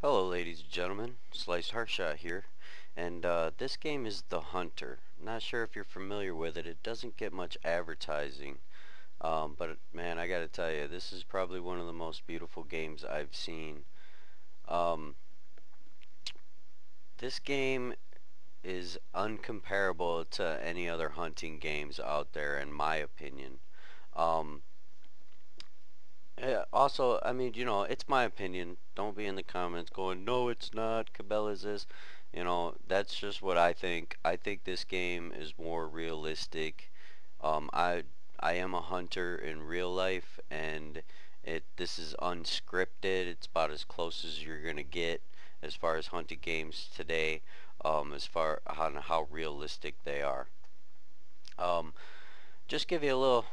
Hello ladies and gentlemen, Sliced Heartshot here, and uh, this game is The Hunter. Not sure if you're familiar with it, it doesn't get much advertising, um, but man I gotta tell you, this is probably one of the most beautiful games I've seen. Um, this game is uncomparable to any other hunting games out there in my opinion. Um, also, I mean, you know, it's my opinion. Don't be in the comments going, no, it's not. Cabela's this. You know, that's just what I think. I think this game is more realistic. Um, I I am a hunter in real life, and it this is unscripted. It's about as close as you're gonna get as far as hunting games today. Um, as far on how realistic they are. Um, just give you a little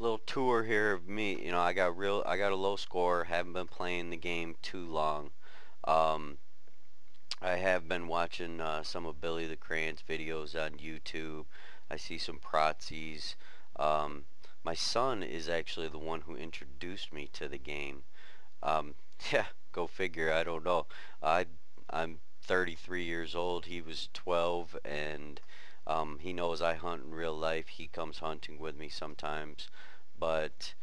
little tour here of me. You know, I got real, I got a low score. Haven't been playing the game too long. Um, I have been watching uh, some of Billy the Crane's videos on YouTube. I see some Protzies. Um, my son is actually the one who introduced me to the game. Um, yeah, go figure. I don't know. I I'm 33 years old. He was 12, and um, he knows I hunt in real life. He comes hunting with me sometimes but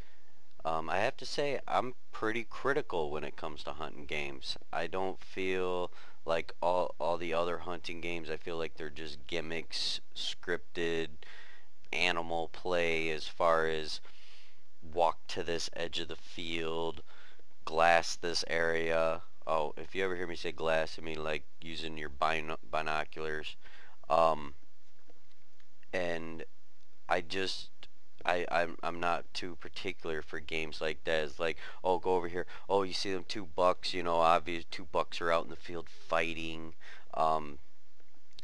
um, I have to say I'm pretty critical when it comes to hunting games. I don't feel like all, all the other hunting games, I feel like they're just gimmicks, scripted, animal play as far as walk to this edge of the field, glass this area. Oh, if you ever hear me say glass, I mean like using your bin binoculars. Um, and I just I, I'm, I'm not too particular for games like that. It's like, oh, go over here. Oh, you see them two bucks, you know, obvious two bucks are out in the field fighting. Um,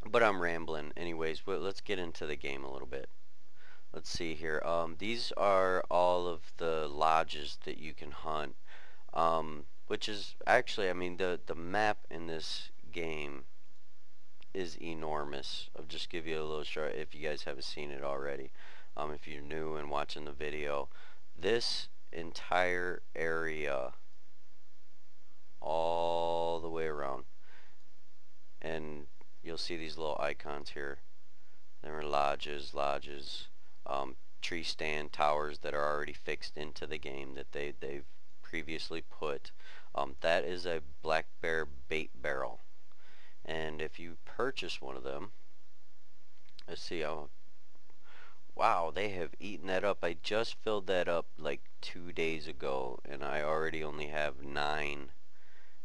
but I'm rambling anyways. But let's get into the game a little bit. Let's see here. Um, these are all of the lodges that you can hunt. Um, which is actually, I mean, the, the map in this game is enormous. I'll just give you a little short if you guys haven't seen it already um, if you're new and watching the video this entire area all the way around and you'll see these little icons here. There are lodges lodges um, tree stand towers that are already fixed into the game that they they've previously put. Um, that is a black bear bait barrel. And if you purchase one of them let's see I'll Wow, they have eaten that up. I just filled that up like two days ago and I already only have nine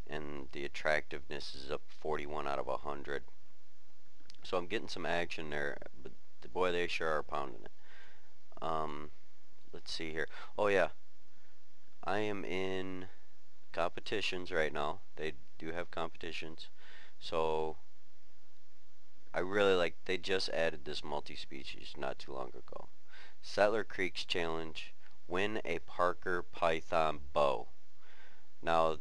and the attractiveness is up 41 out of 100. So I'm getting some action there, but boy they sure are pounding it. Um, let's see here. Oh yeah, I am in competitions right now. They do have competitions. So I really like, they just added this multi-species not too long ago. Settler Creek's Challenge, win a Parker Python bow. Now,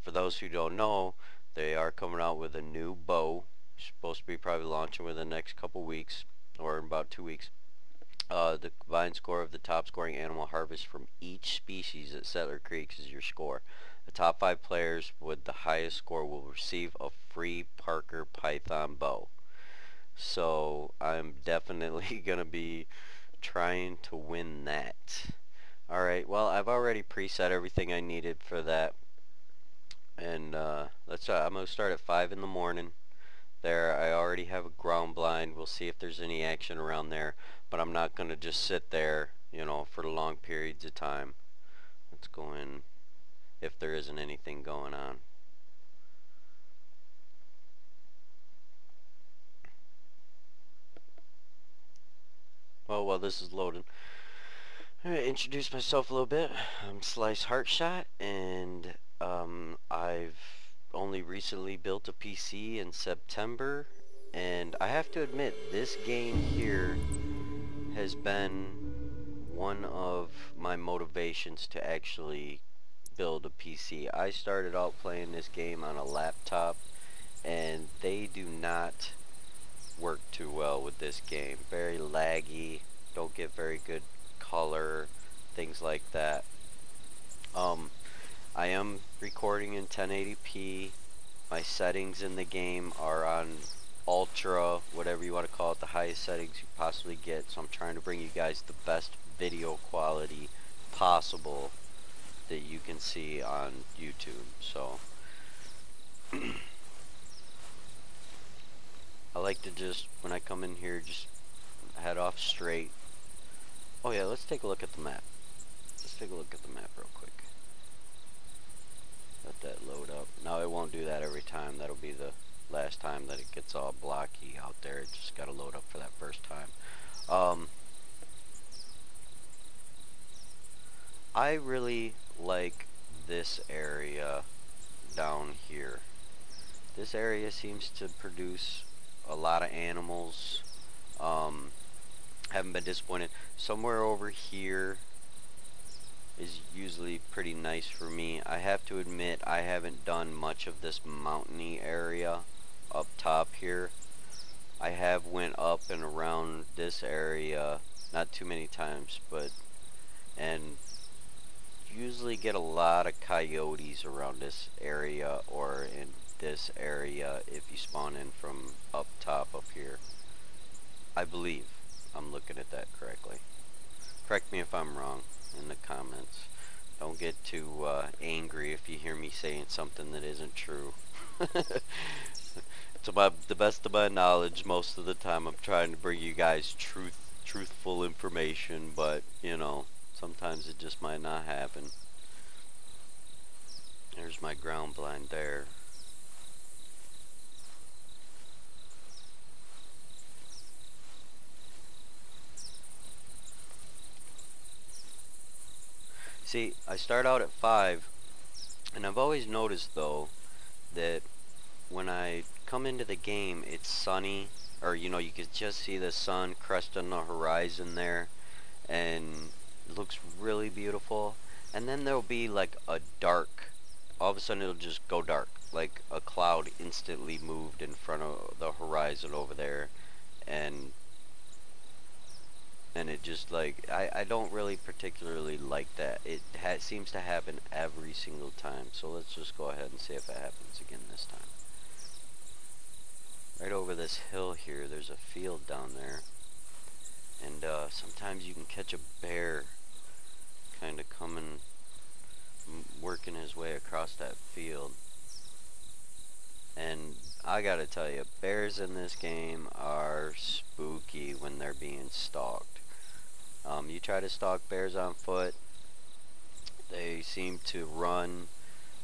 for those who don't know, they are coming out with a new bow. Supposed to be probably launching within the next couple weeks, or in about two weeks. Uh, the combined score of the top scoring animal harvest from each species at Settler Creek is your score. The top five players with the highest score will receive a free Parker Python bow. So I'm definitely going to be trying to win that. Alright, well I've already preset everything I needed for that. And uh, let's try, I'm going to start at 5 in the morning. There, I already have a ground blind. We'll see if there's any action around there. But I'm not going to just sit there, you know, for long periods of time. Let's go in if there isn't anything going on. Well, while this is loading, to introduce myself a little bit. I'm Slice Heartshot, and um, I've only recently built a PC in September, and I have to admit, this game here has been one of my motivations to actually build a PC. I started out playing this game on a laptop, and they do not work too well with this game. Very laggy, don't get very good color, things like that. Um, I am recording in 1080p. My settings in the game are on ultra, whatever you want to call it, the highest settings you possibly get. So I'm trying to bring you guys the best video quality possible that you can see on YouTube. So I like to just, when I come in here, just head off straight. Oh yeah, let's take a look at the map. Let's take a look at the map real quick. Let that load up. Now it won't do that every time. That'll be the last time that it gets all blocky out there. It just got to load up for that first time. Um, I really like this area down here. This area seems to produce a lot of animals. Um, haven't been disappointed. Somewhere over here is usually pretty nice for me. I have to admit I haven't done much of this mountainy area up top here. I have went up and around this area not too many times but and usually get a lot of coyotes around this area or in this area if you spawn in from up top up here. I believe I'm looking at that correctly. Correct me if I'm wrong in the comments. Don't get too uh, angry if you hear me saying something that isn't true. to my, the best of my knowledge, most of the time I'm trying to bring you guys truth, truthful information, but, you know, sometimes it just might not happen. There's my ground blind there. See, I start out at 5, and I've always noticed, though, that when I come into the game, it's sunny, or, you know, you can just see the sun cresting the horizon there, and it looks really beautiful. And then there'll be, like, a dark, all of a sudden it'll just go dark, like a cloud instantly moved in front of the horizon over there, and and it just like I, I don't really particularly like that. It seems to happen every single time so let's just go ahead and see if it happens again this time. Right over this hill here there's a field down there and uh, sometimes you can catch a bear kind of coming working his way across that field. And I gotta tell you, bears in this game are spooky when they're being stalked. Um, you try to stalk bears on foot, they seem to run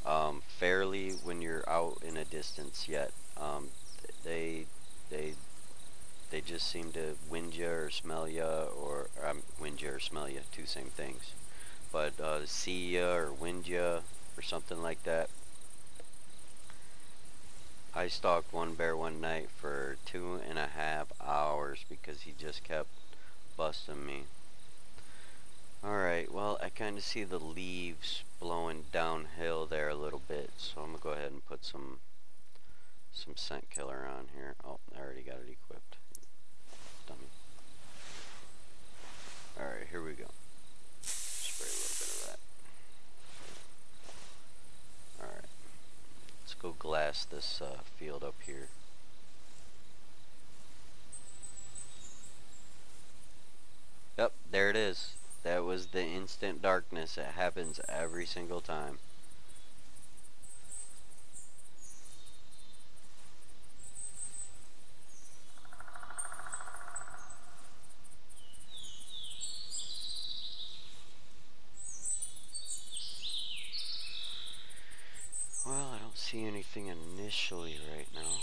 um, fairly when you're out in a distance yet. Um, they they they just seem to wind you or smell you or um, wind you or smell you, two same things. But uh, see you or wind you or something like that. I stalked one bear one night for two and a half hours because he just kept busting me. Kind of see the leaves blowing downhill there a little bit, so I'm going to go ahead and put some some scent killer on here. Oh, I already got it equipped. Dummy. Alright, here we go. Spray a little bit of that. Alright. Let's go glass this uh, field up here. Yep, there it is. That was the instant darkness. It happens every single time. Well, I don't see anything initially right now.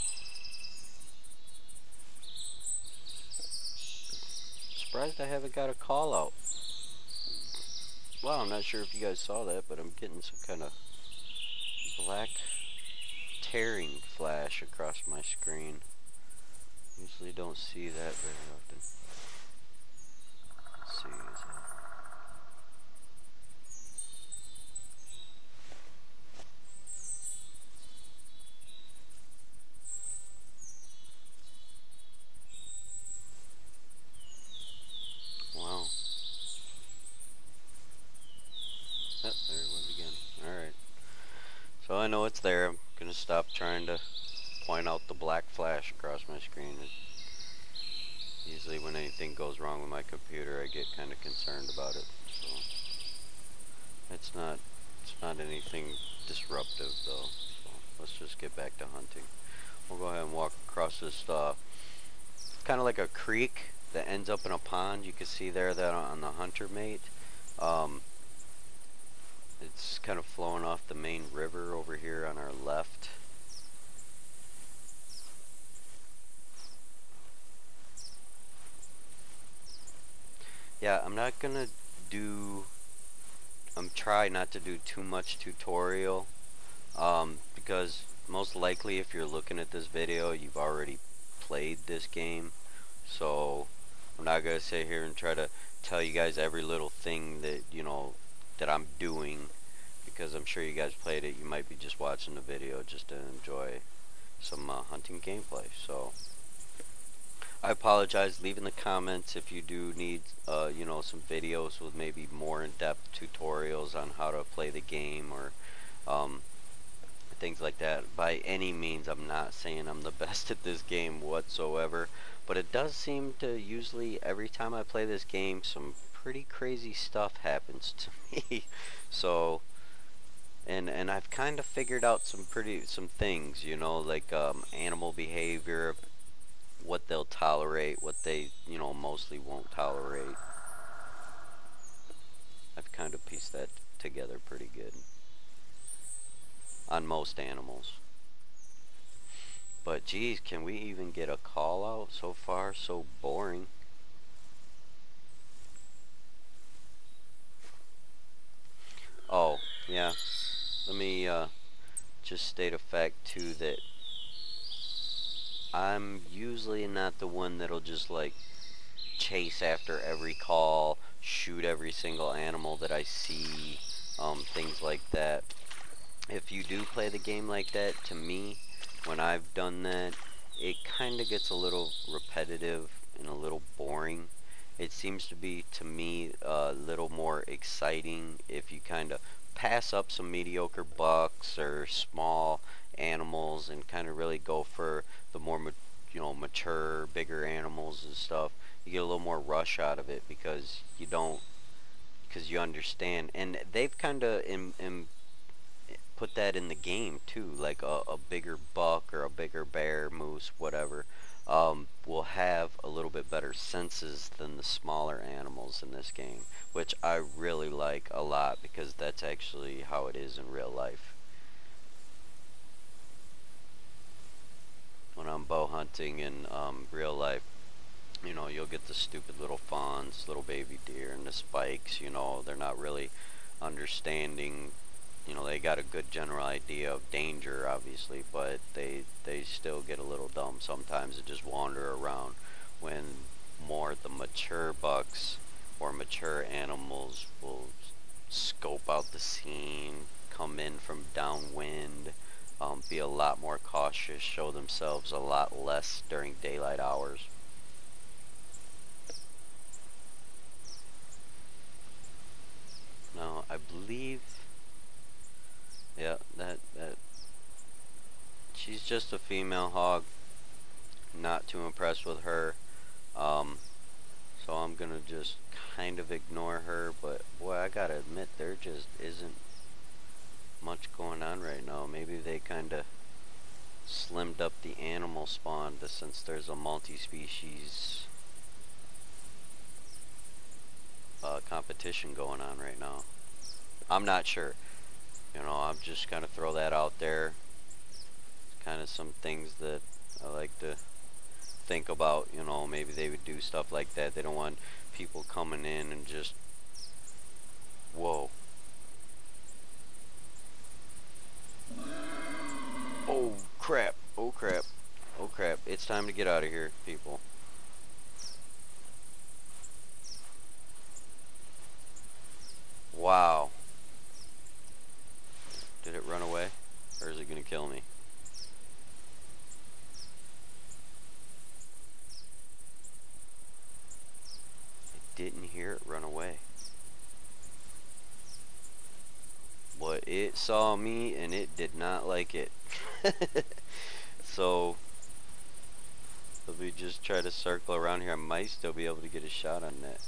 Surprised I haven't got a call out. Wow, I'm not sure if you guys saw that, but I'm getting some kind of black tearing flash across my screen. Usually don't see that very often. It's there. I'm gonna stop trying to point out the black flash across my screen. Usually when anything goes wrong with my computer I get kind of concerned about it. So it's not it's not anything disruptive though. So let's just get back to hunting. We'll go ahead and walk across this uh, kind of like a creek that ends up in a pond. You can see there that on the HunterMate. Um, it's kind of flowing off the main river over here on our left. Yeah, I'm not gonna do, I'm try not to do too much tutorial, um, because most likely if you're looking at this video, you've already played this game, so I'm not gonna sit here and try to tell you guys every little thing that, you know, that I'm doing, because I'm sure you guys played it, you might be just watching the video just to enjoy some uh, hunting gameplay, so... I apologize. Leave in the comments if you do need, uh, you know, some videos with maybe more in-depth tutorials on how to play the game or um, things like that. By any means, I'm not saying I'm the best at this game whatsoever, but it does seem to usually every time I play this game, some pretty crazy stuff happens to me. so, and and I've kind of figured out some pretty some things, you know, like um, animal behavior what they'll tolerate, what they, you know, mostly won't tolerate. I've kind of pieced that together pretty good on most animals. But geez, can we even get a call out so far? So boring. Oh, yeah. Let me uh, just state a fact too that I'm usually not the one that'll just like chase after every call, shoot every single animal that I see, um, things like that. If you do play the game like that, to me, when I've done that, it kind of gets a little repetitive and a little boring. It seems to be, to me, a little more exciting if you kind of pass up some mediocre bucks or small animals and kind of really go for the more you know mature bigger animals and stuff. You get a little more rush out of it because you don't because you understand. And they've kind of put that in the game too like a, a, bigger buck or a bigger bear moose whatever um, will have a little bit better senses than the smaller animals in this game which I really like a lot because that's actually how it is in real life. When I'm bow hunting in um, real life, you know, you'll get the stupid little fawns, little baby deer, and the spikes, you know, they're not really understanding, you know, they got a good general idea of danger, obviously, but they, they still get a little dumb sometimes and just wander around when more the mature bucks or mature animals will scope out the scene, come in from downwind, um, be a lot more cautious, show themselves a lot less during daylight hours. Now, I believe, yeah, that, that, she's just a female hog, not too impressed with her, um, so I'm gonna just kind of ignore her, but boy, I gotta admit, there just isn't much going on right now. Maybe they kind of slimmed up the animal spawn to, since there's a multi-species uh, competition going on right now. I'm not sure. You know, I'm just kind of throw that out there. Kind of some things that I like to think about. You know, maybe they would do stuff like that. They don't want people coming in and just, whoa. Oh crap, oh crap, oh crap. It's time to get out of here, people. Wow. Run away? Or is it going to kill me? I didn't hear it run away. But it saw me and it did not like it. so let me just try to circle around here. I might still be able to get a shot on that.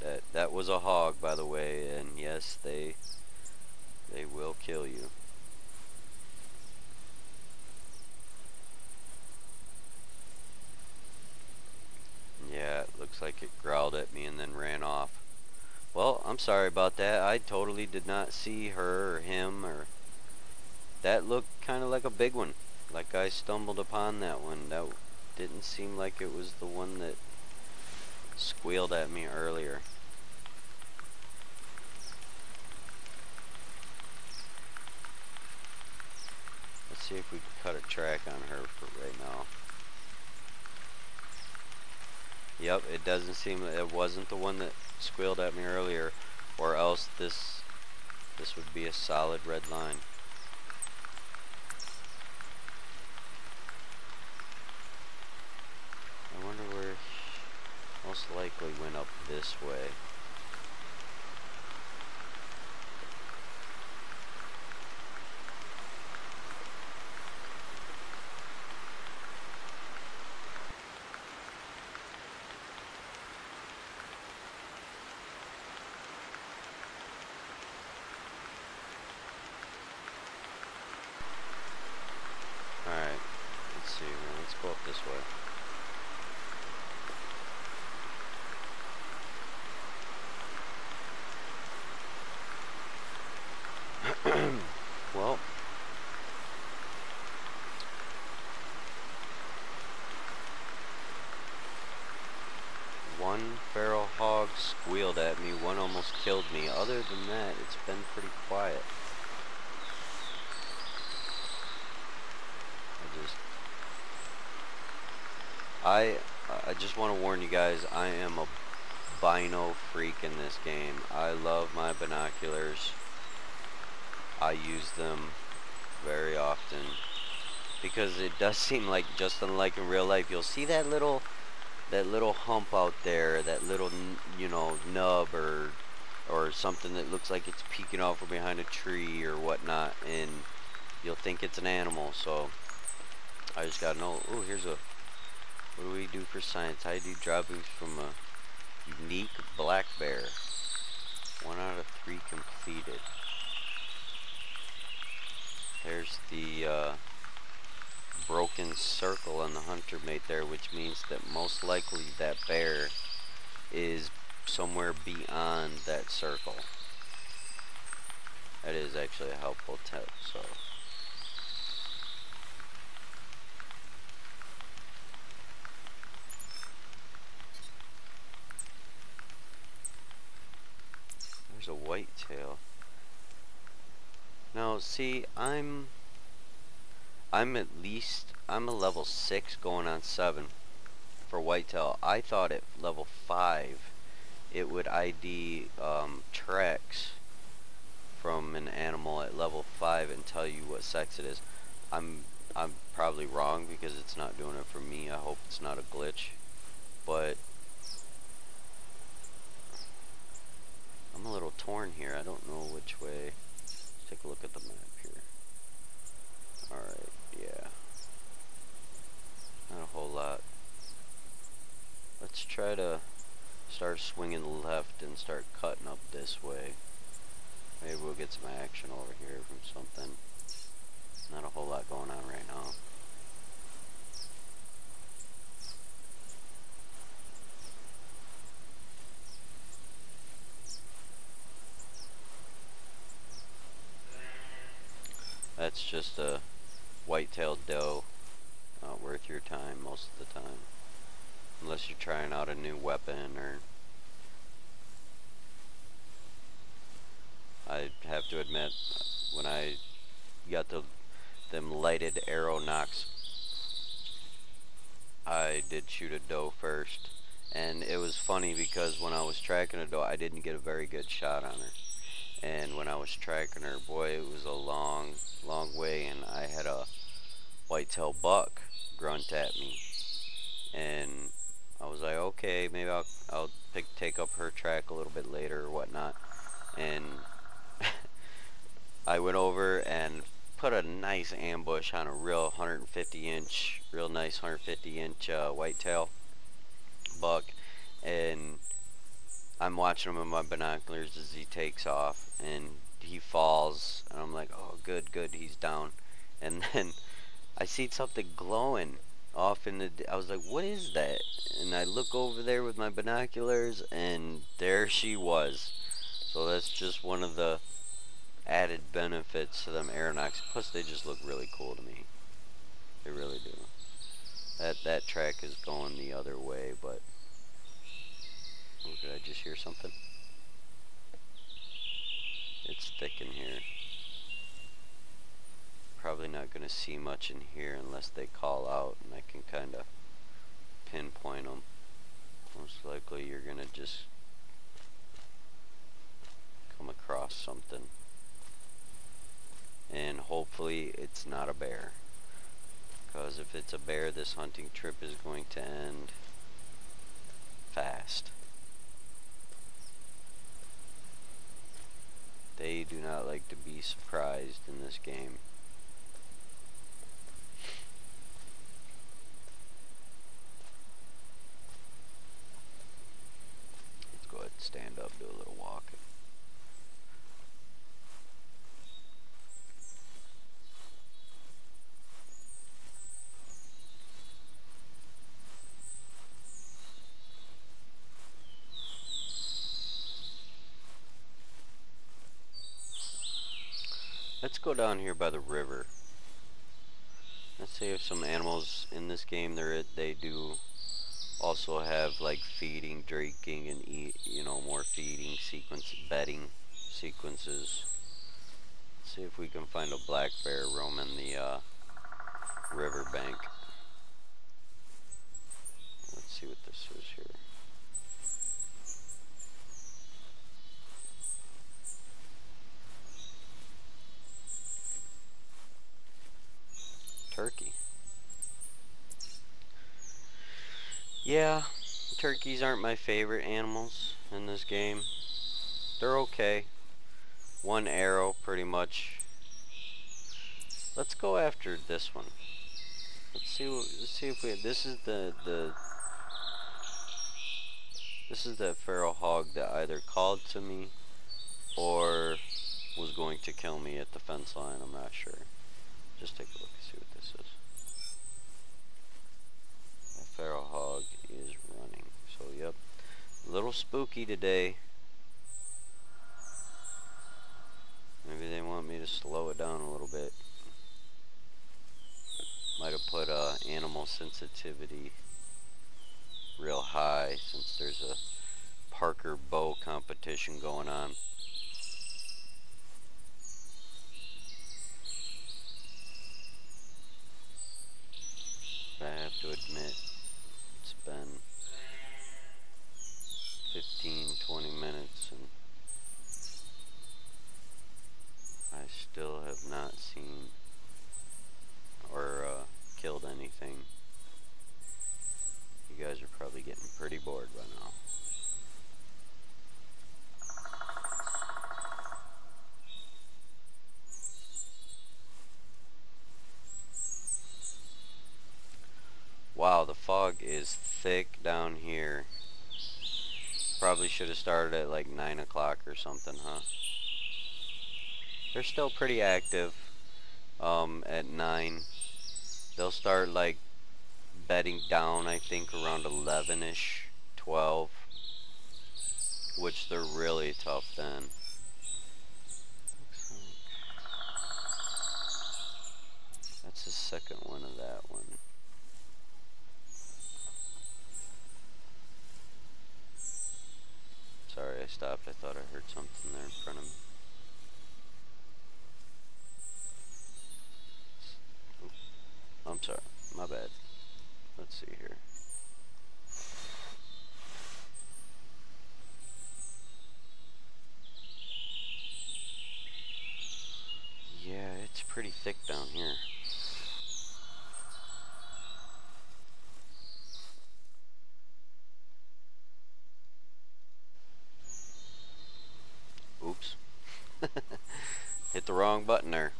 That that was a hog, by the way, and yes, they they will kill you. Yeah, it looks like it growled at me and then ran off. Well, I'm sorry about that. I totally did not see her or him or... That looked kind of like a big one. Like I stumbled upon that one. That didn't seem like it was the one that squealed at me earlier. Let's see if we can cut a track on her for right now. Yep, it doesn't seem that it wasn't the one that squealed at me earlier, or else this this would be a solid red line. I wonder where most likely went up this way. well, one feral hog squealed at me, one almost killed me. Other than that, it's been pretty quiet. I just... I, I just want to warn you guys, I am a bino freak in this game. I love my binoculars. I use them very often because it does seem like just unlike in real life you'll see that little that little hump out there that little you know nub or or something that looks like it's peeking off from behind a tree or whatnot and you'll think it's an animal. So I just gotta know oh here's a what do we do for science? I do droppings from a unique black bear? One out of three completed. There's the uh, broken circle on the HunterMate there, which means that most likely that bear is somewhere beyond that circle. That is actually a helpful tip, so. There's a white tail. Now, see, I'm... I'm at least... I'm a level 6 going on 7 for whitetail. I thought at level 5 it would ID um, tracks from an animal at level 5 and tell you what sex it is. I'm I'm probably wrong because it's not doing it for me. I hope it's not a glitch. But I'm a little torn here. I don't know which way Let's take a look at the map here. Alright, yeah. Not a whole lot. Let's try to start swinging left and start cutting up this way. Maybe we'll get some action over here from something. Not a whole lot going on right now. That's just a white-tailed doe. Not worth your time most of the time. Unless you're trying out a new weapon or... I have to admit, when I got the them lighted arrow nocks, I did shoot a doe first. And it was funny because when I was tracking a doe, I didn't get a very good shot on her and when I was tracking her, boy, it was a long, long way, and I had a whitetail buck grunt at me, and I was like, okay, maybe I'll I'll pick, take up her track a little bit later or whatnot, and I went over and put a nice ambush on a real 150 inch, real nice 150 inch uh, whitetail buck. And I'm watching him with my binoculars as he takes off and he falls. And I'm like oh good good he's down. And then I see something glowing off in the I was like what is that? And I look over there with my binoculars and there she was. So that's just one of the added benefits to them arrow nocks plus they just look really cool to me. They really do. That that track is going the other way but oh, did I just hear something? It's thick in here probably not going to see much in here unless they call out and I can kind of pinpoint them. Most likely you're going to just come across something. And hopefully it's not a bear. Because if it's a bear, this hunting trip is going to end fast. They do not like to be surprised in this game. Stand up, do a little walking. Let's go down here by the river. Let's see if some animals in this game there they do also have like feeding, drinking, and eat, you know, more feeding sequence, bedding sequences. Let's see if we can find a black bear roaming the uh, river bank. Let's see what this is here. Turkey. Yeah, turkeys aren't my favorite animals in this game. They're okay. One arrow, pretty much. Let's go after this one. Let's see. Let's see if we. This is the the. This is the feral hog that either called to me, or was going to kill me at the fence line. I'm not sure. Just take a look and see what this is. A feral hog is running. So, yep. A little spooky today. Maybe they want me to slow it down a little bit. Might have put uh, animal sensitivity real high since there's a Parker bow competition going on. I have to admit, been 15, 20 minutes and I still have not seen or uh, killed anything. You guys are probably getting pretty bored by now. Wow, the fog is thick down here. Probably should have started at like 9 o'clock or something, huh? They're still pretty active um, at 9. They'll start like bedding down, I think, around 11-ish, 12. Which they're really tough then. That's the second one of that one. Sorry, I stopped. I thought I heard something there in front of me. I'm sorry. My bad. Let's see here. Yeah, it's pretty thick down here. Oops. Hit the wrong button there.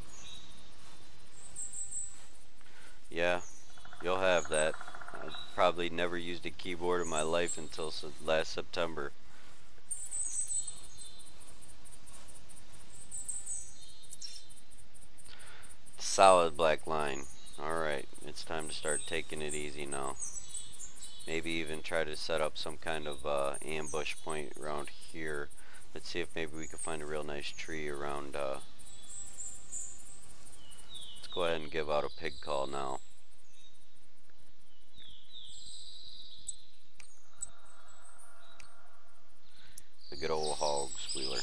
Yeah, you'll have that. Probably never used a keyboard in my life until last September. Solid black line. Alright, it's time to start taking it easy now. Maybe even try to set up some kind of uh, ambush point around here. Let's see if maybe we can find a real nice tree around... Uh... Let's go ahead and give out a pig call now. The good old hog squealer.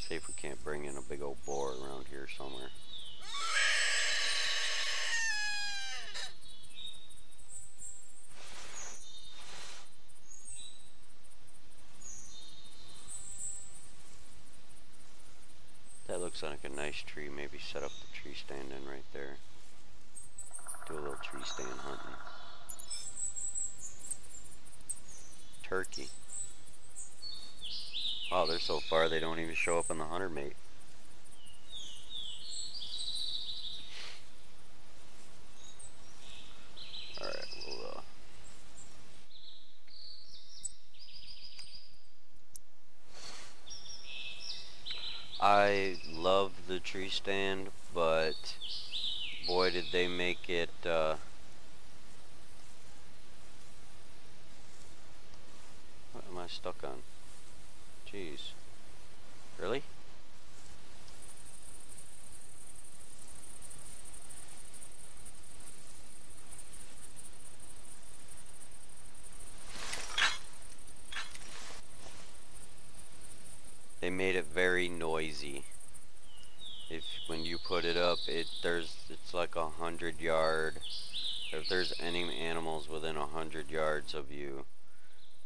See if we can't bring in a big old boar around here somewhere. That looks like a nice tree. Maybe set up the tree stand in right there. Do a little tree stand hunting. Turkey. Wow, they're so far they don't even show up in the HunterMate. Alright, we'll uh I love the tree stand, but boy did they make it uh what am I stuck on? Jeez. Really? They made it very noisy. If when you it there's it's like a hundred yard. If there's any animals within a hundred yards of you,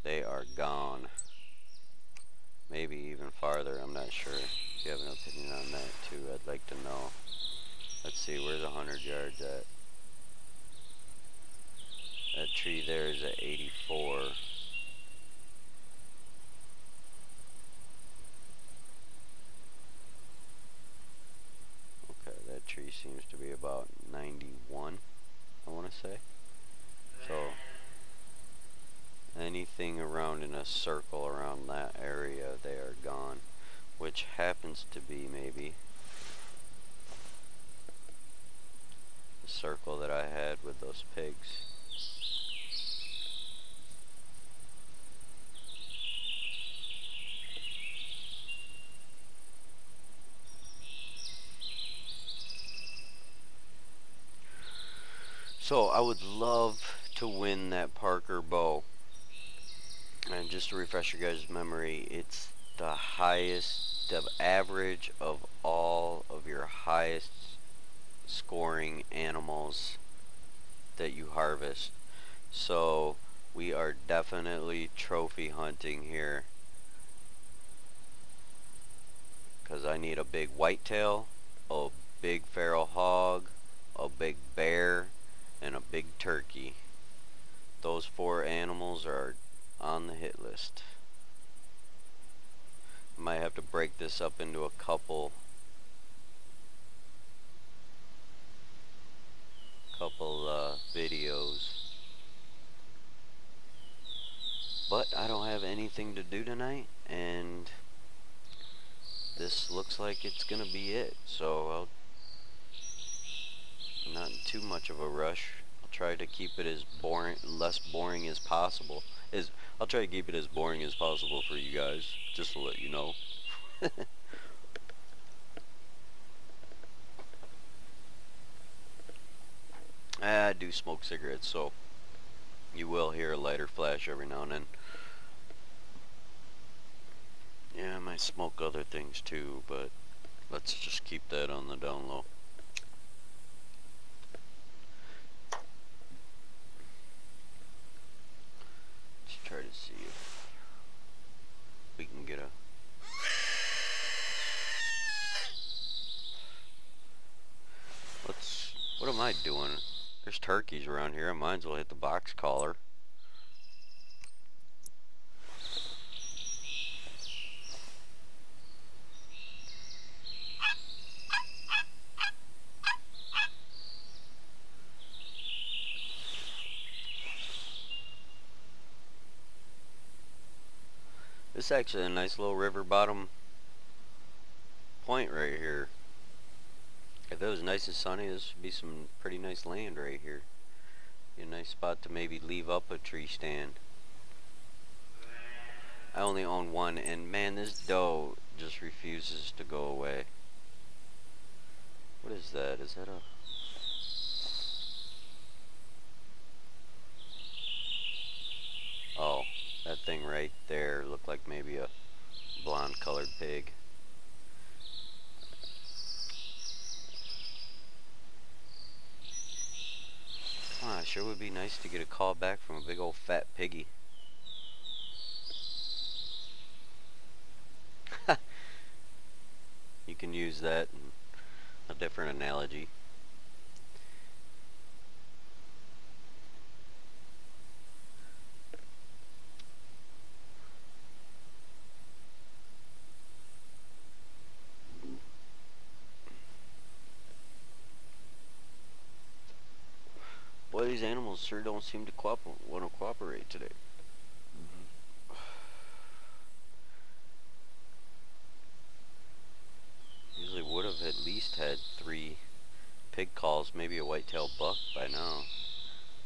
they are gone maybe even farther, I'm not sure. If you have an opinion on that too, I'd like to know. Let's see, where's a 100 yards at? That tree there is at 84. Tree seems to be about 91, I want to say. So, anything around in a circle around that area they are gone which happens to be maybe the circle that I had with those pigs So I would love to win that Parker bow. And just to refresh your guys' memory, it's the highest, the average of all of your highest scoring animals that you harvest. So we are definitely trophy hunting here. Because I need a big whitetail, a big feral hog, a big bear, and a big turkey. Those four animals are on the hit list. I might have to break this up into a couple couple uh, videos. But I don't have anything to do tonight and this looks like it's gonna be it. So I'll not in too much of a rush. I'll try to keep it as boring less boring as possible. Is I'll try to keep it as boring as possible for you guys, just to let you know. I do smoke cigarettes, so you will hear a lighter flash every now and then. Yeah, I might smoke other things too, but let's just keep that on the down low. am I doing? There's turkeys around here. I might as well hit the box caller. This is actually a nice little river bottom point right here. If it was nice and sunny, this would be some pretty nice land right here. Be a nice spot to maybe leave up a tree stand. I only own one, and man, this doe just refuses to go away. What is that? Is that a... Oh, that thing right there looked like maybe a blonde colored pig. Ah, sure would be nice to get a call back from a big old fat piggy. you can use that in a different analogy. Boy, these animals sure don't seem to want to cooperate today. Usually would have at least had three pig calls, maybe a white-tailed buck by now.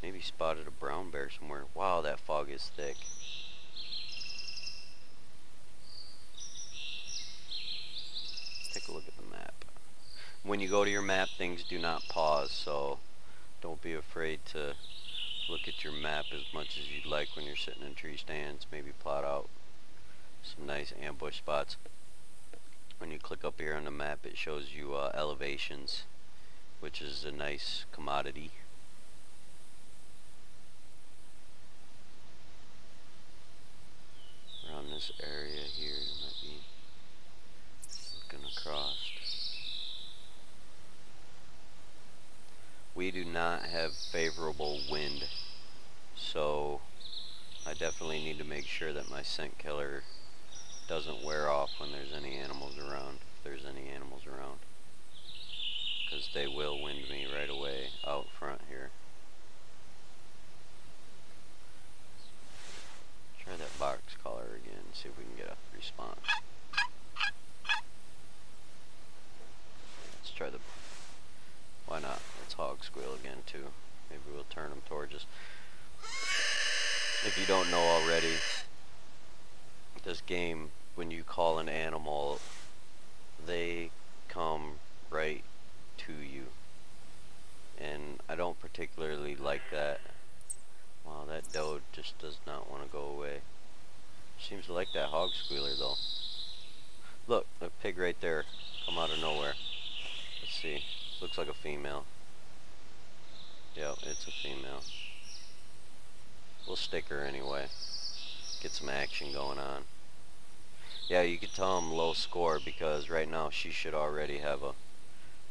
Maybe spotted a brown bear somewhere. Wow, that fog is thick. Take a look at the map. When you go to your map, things do not pause, so don't be afraid to look at your map as much as you'd like when you're sitting in tree stands. Maybe plot out some nice ambush spots. When you click up here on the map it shows you uh, elevations which is a nice commodity. Around this area here you might be looking across. We do not have favorable wind. So I definitely need to make sure that my scent killer doesn't wear off when there's any animals around if there's any animals around because they will wind me right away out front here try that box caller again see if we can get a response let's try the why not let's hog squeal again too maybe we'll turn them towards us if you don't know already this game when you call an animal they come right to you and I don't particularly like that wow that doe just does not want to go away seems to like that hog squealer though look a pig right there come out of nowhere let's see looks like a female yep it's a female we'll stick her anyway get some action going on yeah, you could tell him low score because right now she should already have a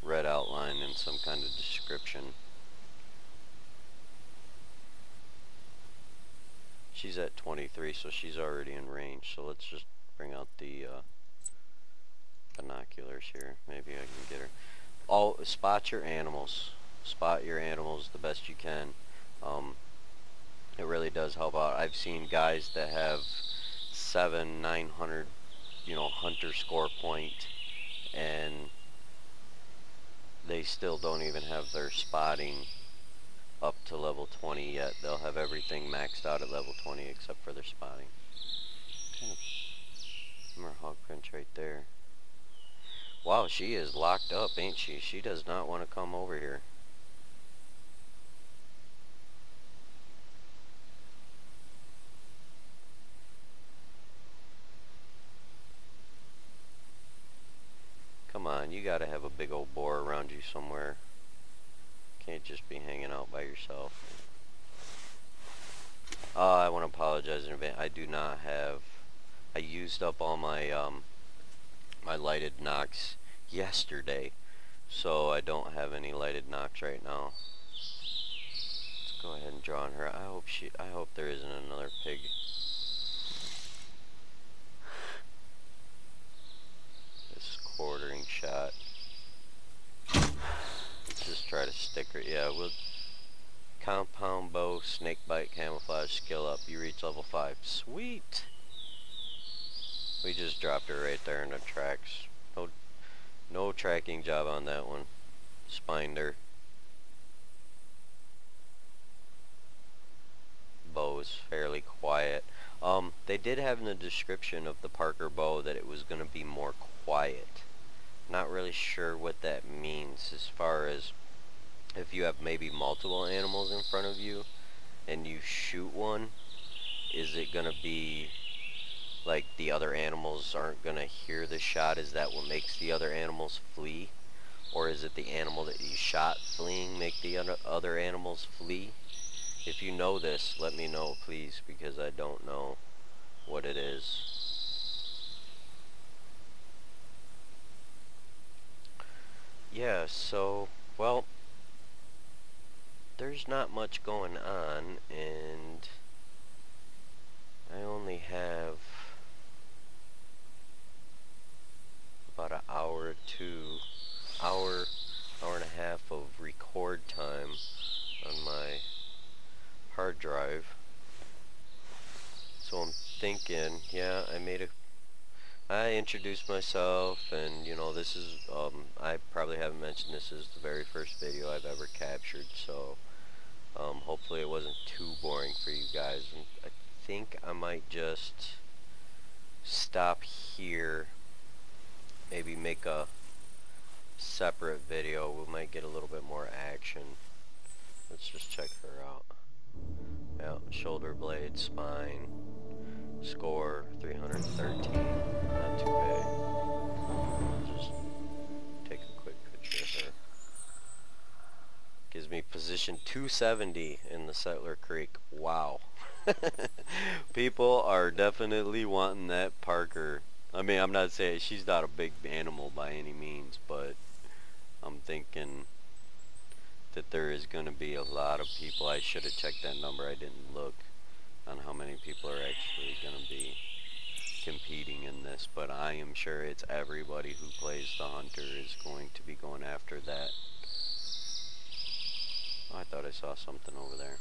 red outline and some kind of description. She's at 23, so she's already in range. So let's just bring out the uh, binoculars here. Maybe I can get her. All spot your animals. Spot your animals the best you can. Um, it really does help out. I've seen guys that have seven, nine hundred you know, hunter score point and they still don't even have their spotting up to level 20 yet. They'll have everything maxed out at level 20 except for their spotting. Kind of more hog prints right there. Wow, she is locked up, ain't she? She does not want to come over here. Come on, you gotta have a big old boar around you somewhere. Can't just be hanging out by yourself. Uh, I want to apologize in advance. I do not have... I used up all my, um, my lighted nocks yesterday. So I don't have any lighted nocks right now. Let's go ahead and draw on her. I hope she... I hope there isn't another pig quartering shot. Let's just try to stick her. Yeah, we'll compound bow, snake bite, camouflage, skill up. You reach level 5. Sweet! We just dropped her right there in the tracks. No, no tracking job on that one. Spined her. Bow's fairly quiet. Um, they did have in the description of the Parker bow that it was going to be more quiet. Not really sure what that means as far as if you have maybe multiple animals in front of you and you shoot one, is it going to be like the other animals aren't going to hear the shot? Is that what makes the other animals flee? Or is it the animal that you shot fleeing make the other animals flee? If you know this, let me know please because I don't know what it is. Yeah, so, well, there's not much going on and I only have about an hour or two, hour, hour and a half of record time on my hard drive. So I'm thinking, yeah, I made a I introduced myself and you know this is um, I probably haven't mentioned this is the very first video I've ever captured so um, hopefully it wasn't too boring for you guys and I think I might just stop here maybe make a separate video. We might get a little bit more action. Let's just check her out. Yeah shoulder blade spine score 313 not too bad me position 270 in the Settler Creek. Wow. People are definitely wanting that Parker. I mean I'm not saying she's not a big animal by any means but I'm thinking that there is going to be a lot of people. I should have checked that number. I didn't look on how many people are actually going to be competing in this, but I am sure it's everybody who plays the hunter is going to be going after that. I thought I saw something over there.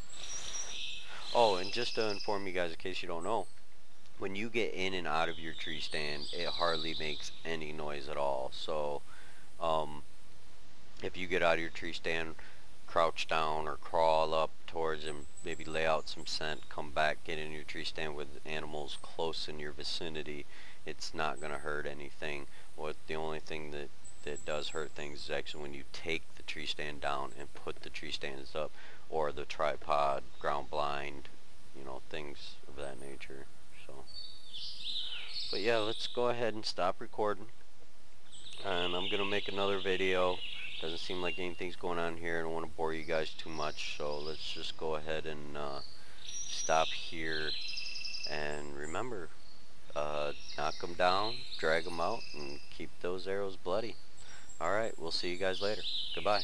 Oh, and just to inform you guys in case you don't know, when you get in and out of your tree stand, it hardly makes any noise at all. So, um, if you get out of your tree stand, crouch down or crawl up towards him, maybe lay out some scent, come back, get in your tree stand with animals close in your vicinity, it's not going to hurt anything. What the only thing that that does hurt things is actually when you take tree stand down and put the tree stands up or the tripod, ground blind, you know, things of that nature. So, but yeah, let's go ahead and stop recording. And I'm going to make another video doesn't seem like anything's going on here. I don't want to bore you guys too much, so let's just go ahead and uh, stop here. And remember, uh, knock them down, drag them out, and keep those arrows bloody. Alright, we'll see you guys later. Goodbye.